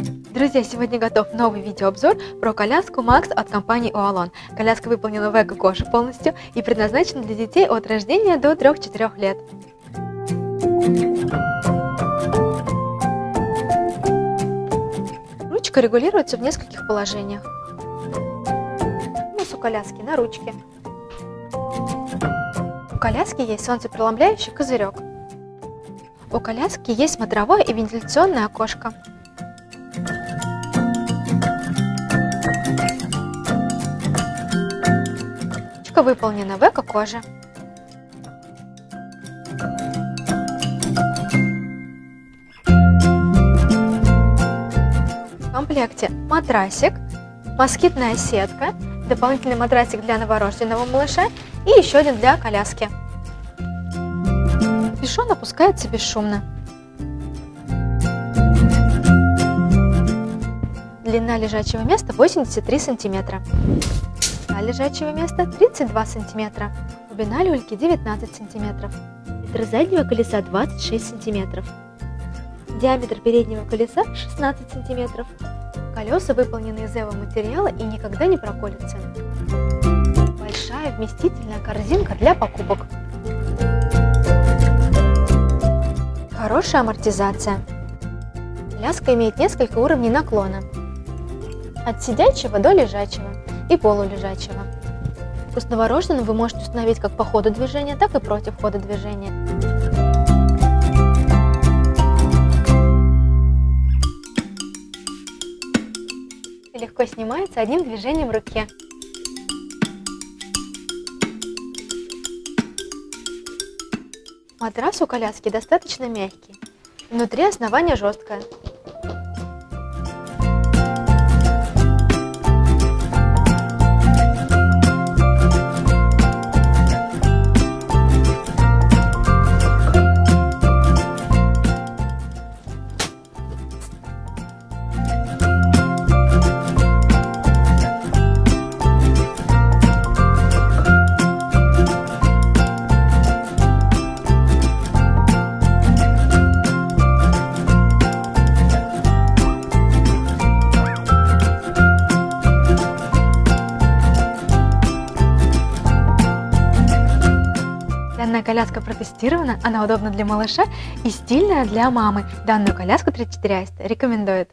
Друзья, сегодня готов новый видеообзор про коляску Макс от компании Уалон. Коляска выполнена в эко-коже полностью и предназначена для детей от рождения до 3-4 лет. Ручка регулируется в нескольких положениях. У нас у коляски на ручке. У коляски есть солнцепреломляющий козырек. У коляски есть смотровое и вентиляционное окошко. Ручка выполнена в эко-коже. В комплекте матрасик, москитная сетка, дополнительный матрасик для новорожденного малыша и еще один для коляски. Пешон опускается бесшумно. Длина лежачего места 83 сантиметра. Лежачего места 32 сантиметра. Глубина люльки 19 сантиметров. Диаметр заднего колеса 26 сантиметров. Диаметр переднего колеса 16 сантиметров. Колеса выполнены из эво-материала и никогда не проколятся. Большая вместительная корзинка для покупок. Хорошая амортизация. Коляска имеет несколько уровней наклона. От сидячего до лежачего и полулежачего. Вкус новорожденного вы можете установить как по ходу движения, так и против хода движения. Легко снимается одним движением руки. Матрас у коляски достаточно мягкий. Внутри основание жесткое. Данная коляска протестирована, она удобна для малыша и стильная для мамы. Данную коляску 34 Аиста рекомендует.